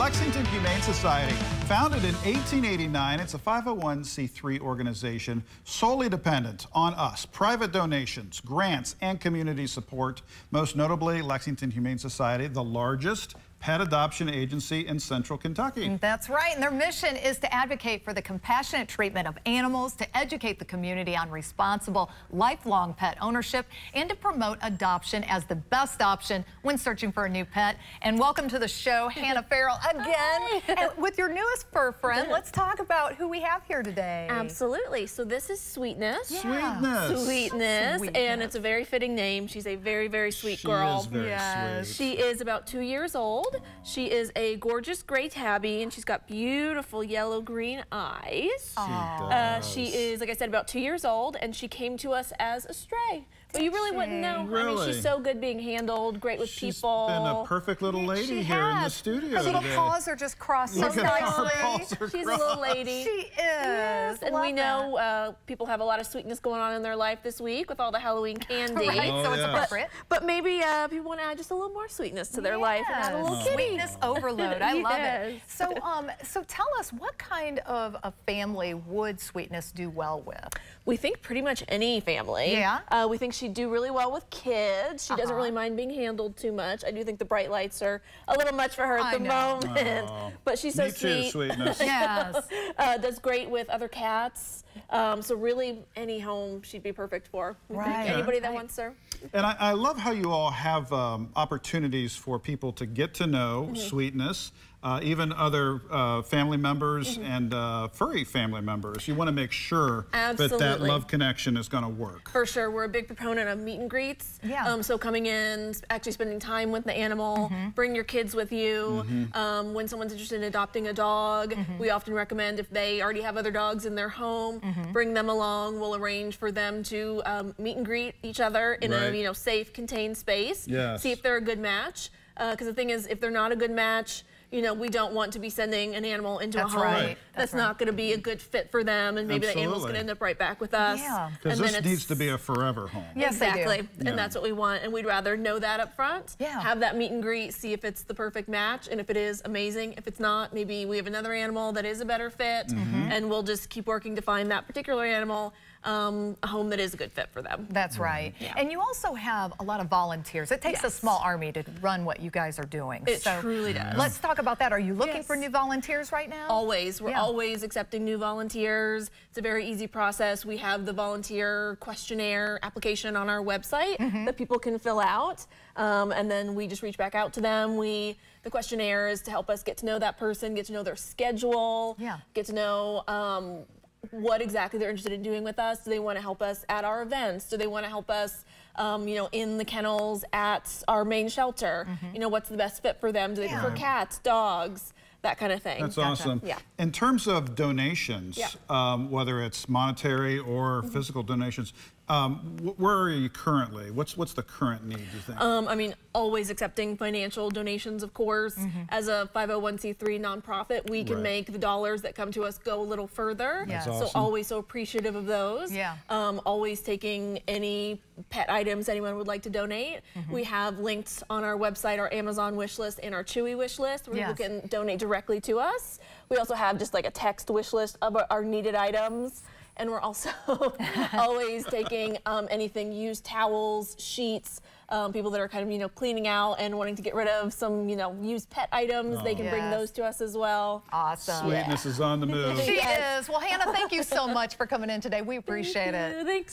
Lexington Humane Society, founded in 1889, it's a 501c3 organization solely dependent on us, private donations, grants, and community support. Most notably, Lexington Humane Society, the largest pet adoption agency in central Kentucky. That's right, and their mission is to advocate for the compassionate treatment of animals, to educate the community on responsible, lifelong pet ownership, and to promote adoption as the best option when searching for a new pet. And welcome to the show, Hannah Farrell, again. and with your newest fur friend, let's talk about who we have here today. Absolutely. So this is Sweetness. Yeah. Sweetness. Sweetness. Sweetness. And it's a very fitting name. She's a very, very sweet she girl. Is very yes. Sweet. She is about two years old. She is a gorgeous gray tabby, and she's got beautiful yellow-green eyes. She, uh, she is, like I said, about two years old, and she came to us as a stray. But you really wouldn't know. Really? I mean, she's so good being handled, great with she's people. She's been a perfect little lady she here has. in the studio Her little today. paws are just crossed Look so at nicely. her paws are She's crossed. a little lady. She is. Yes, and Love we know uh, people have a lot of sweetness going on in their life this week with all the Halloween candy. Right, Oh, so it's appropriate. But maybe uh, people want to add just a little more sweetness to their life and add a little kitty. Sweetness overload. I love it. So, um, so tell us, what kind of a family would Sweetness do well with? We think pretty much any family. Yeah? Uh, we think she'd do really well with kids. She doesn't Uh-huh. really mind being handled too much. I do think the bright lights are a little much for her at I the know. moment. Oh. But she's so Me too, sweet. Sweetness. Yes. uh, does great with other cats. Um, so really, any home she'd be perfect for. We think. Right. Anybody that Right. wants her. And I, I love how you all have um, opportunities for people to get to know Mm-hmm. Sweetness, uh, even other uh, family members Mm-hmm. and uh, furry family members. You want to make sure that that love connection is going to work. For sure, we're a big proponent of meet and greets. Yeah. Um, so coming in, actually spending time with the animal, Mm-hmm. bring your kids with you. Um, when someone's interested in adopting a dog, Mm-hmm. we often recommend if they already have other dogs in their home, Mm-hmm. bring them along. We'll arrange for them to um, meet and greet each other in Right. a you know safe, contained space. Yes. See if they're a good match. Because the thing is, if they're not a good match, you know, we don't want to be sending an animal into That's a home right. that's, That's right. not going to be a good fit for them, and maybe the animal's going to end up right back with us. Yeah. Because And this then needs to be a forever home. Yes, they do. exactly. Yeah. And that's what we want. And we'd rather know that up front. Yeah. Have that meet and greet, see if it's the perfect match. And if it is, amazing. If it's not, maybe we have another animal that is a better fit. Mm-hmm. And we'll just keep working to find that particular animal um, a home that is a good fit for them. That's right. Yeah. And you also have a lot of volunteers. It takes a small army to run what you guys are doing. It truly does. Let's talk about that. Are you looking Yes. for new volunteers right now? Always. We're Yeah. always accepting new volunteers. It's a very easy process. We have the volunteer questionnaire application on our website Mm-hmm. that people can fill out. Um, and then we just reach back out to them. We the questionnaire is to help us get to know that person, get to know their schedule, Yeah. get to know um, what exactly they're interested in doing with us. Do they want to help us at our events? Do they want to help us, um, you know, in the kennels at our main shelter? You know, what's the best fit for them? Do they. Yeah. prefer cats, dogs, that kind of thing? That's Gotcha. awesome. Yeah. In terms of donations, Yeah. um, whether it's monetary or Mm-hmm. physical donations, um, wh- where are you currently? What's what's the current need? You think? Um, I mean, always accepting financial donations, of course. Mm-hmm. As a 501c3 nonprofit, we can Right. make the dollars that come to us go a little further. That's So always so appreciative of those. Yeah. Um, always taking any pet items anyone would like to donate. Mm-hmm. We have linked on our website our Amazon wish list and our Chewy wish list where Yes. people can donate directly to us. We also have just like a text wish list of our, our needed items. And we're also always taking um, anything used towels, sheets, um, people that are kind of, you know, cleaning out and wanting to get rid of some, you know, used pet items. They can bring those to us as well. Awesome. Sweetness is on the move. She is. Well, Hannah, thank you so much for coming in today. We appreciate it. Thanks.